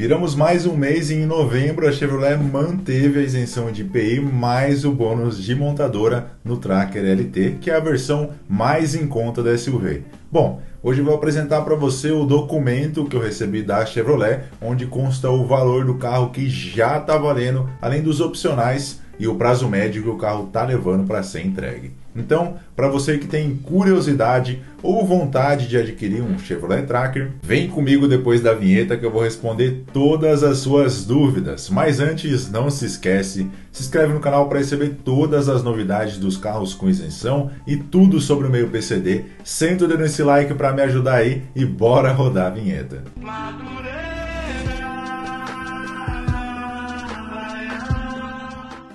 Viramos mais um mês e em novembro a Chevrolet manteve a isenção de IPI mais o bônus de montadora no Tracker LT, que é a versão mais em conta da SUV. Bom, hoje vou apresentar para você o documento que eu recebi da Chevrolet, onde consta o valor do carro que já está valendo, além dos opcionais e o prazo médio que o carro está levando para ser entregue. Então, para você que tem curiosidade ou vontade de adquirir um Chevrolet Tracker, vem comigo depois da vinheta que eu vou responder todas as suas dúvidas. Mas antes, não se esquece, se inscreve no canal para receber todas as novidades dos carros com isenção e tudo sobre o meio PCD. Senta o dedo nesse like para me ajudar aí e bora rodar a vinheta.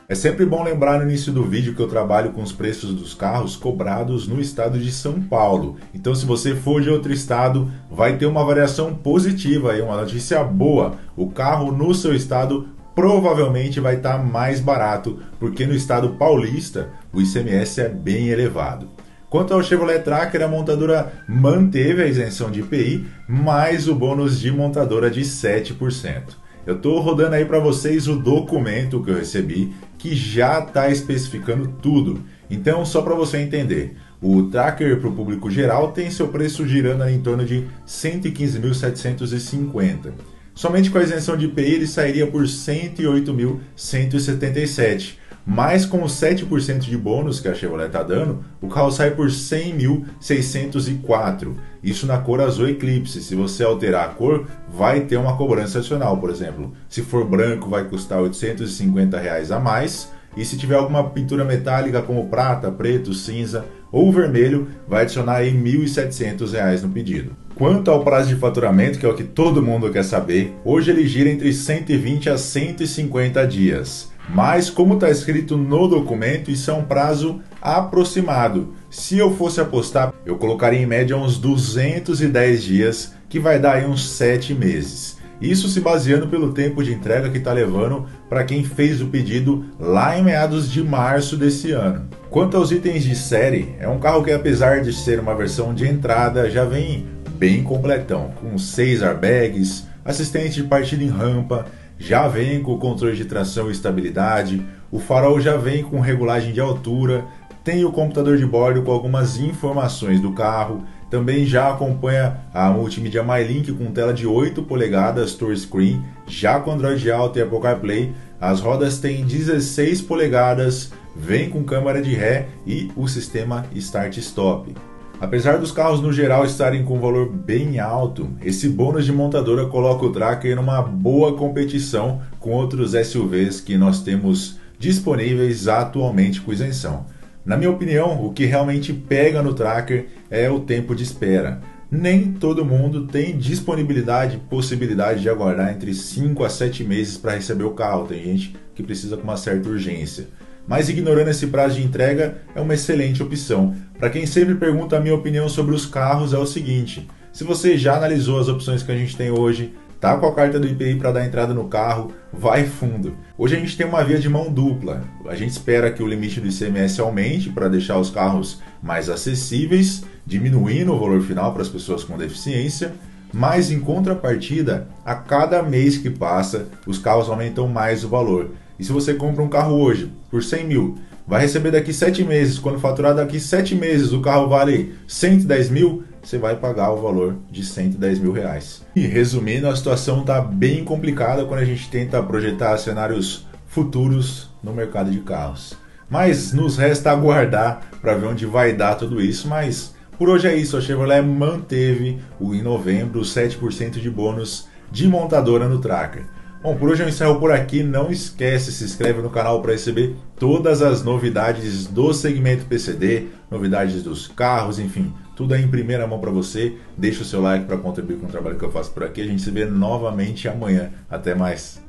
É sempre bom lembrar no início do vídeo que eu trabalho com os preços dos carros cobrados no estado de São Paulo. Então, se você for de outro estado, vai ter uma variação positiva e uma notícia boa. O carro no seu estado provavelmente vai estar tá mais barato, porque no estado paulista o ICMS é bem elevado. Quanto ao Chevrolet Tracker, a montadora manteve a isenção de IPI, mais o bônus de montadora de 7%. Eu estou rodando aí para vocês o documento que eu recebi que já está especificando tudo. Então, só para você entender, o tracker para o público geral tem seu preço girando em torno de 115.750. Somente com a isenção de IPI ele sairia por 108.177 mas com os 7% de bônus que a Chevrolet está dando, o carro sai por 100.604. Isso na cor azul Eclipse. Se você alterar a cor, vai ter uma cobrança adicional, por exemplo. Se for branco, vai custar 850 reais a mais. E se tiver alguma pintura metálica como prata, preto, cinza ou vermelho, vai adicionar aí R$ 1.700 no pedido. Quanto ao prazo de faturamento, que é o que todo mundo quer saber, hoje ele gira entre 120 a 150 dias. Mas, como está escrito no documento, isso é um prazo aproximado. Se eu fosse apostar, eu colocaria em média uns 210 dias, que vai dar aí uns 7 meses. Isso se baseando pelo tempo de entrega que está levando para quem fez o pedido lá em meados de março desse ano. Quanto aos itens de série, é um carro que, apesar de ser uma versão de entrada, já vem bem completão, com 6 airbags, assistente de partida em rampa já vem com controle de tração e estabilidade, o farol já vem com regulagem de altura, tem o computador de bordo com algumas informações do carro, também já acompanha a multimídia MyLink com tela de 8 polegadas touchscreen, já com Android Auto e Apple CarPlay. As rodas têm 16 polegadas, vem com câmera de ré e o sistema Start Stop. Apesar dos carros no geral estarem com valor bem alto, esse bônus de montadora coloca o Tracker numa boa competição com outros SUVs que nós temos disponíveis atualmente com isenção. Na minha opinião, o que realmente pega no Tracker é o tempo de espera. Nem todo mundo tem disponibilidade possibilidade de aguardar entre 5 a 7 meses para receber o carro. Tem gente que precisa com uma certa urgência mas ignorando esse prazo de entrega é uma excelente opção. Para quem sempre pergunta a minha opinião sobre os carros, é o seguinte: se você já analisou as opções que a gente tem hoje, tá com a carta do IPI para dar entrada no carro, vai fundo. Hoje a gente tem uma via de mão dupla. A gente espera que o limite do ICMS aumente para deixar os carros mais acessíveis, diminuindo o valor final para as pessoas com deficiência. Mas em contrapartida, a cada mês que passa, os carros aumentam mais o valor. E se você compra um carro hoje por 100 mil, vai receber daqui 7 meses, quando faturar daqui 7 meses o carro vale 110 mil, você vai pagar o valor de 110 mil reais. E resumindo, a situação está bem complicada quando a gente tenta projetar cenários futuros no mercado de carros. Mas nos resta aguardar para ver onde vai dar tudo isso, mas por hoje é isso, a Chevrolet manteve o, em novembro 7% de bônus de montadora no Tracker. Bom, por hoje eu encerro por aqui. Não esquece, se inscreve no canal para receber todas as novidades do segmento PCD, novidades dos carros, enfim, tudo aí em primeira mão para você. Deixa o seu like para contribuir com o trabalho que eu faço por aqui. A gente se vê novamente amanhã. Até mais.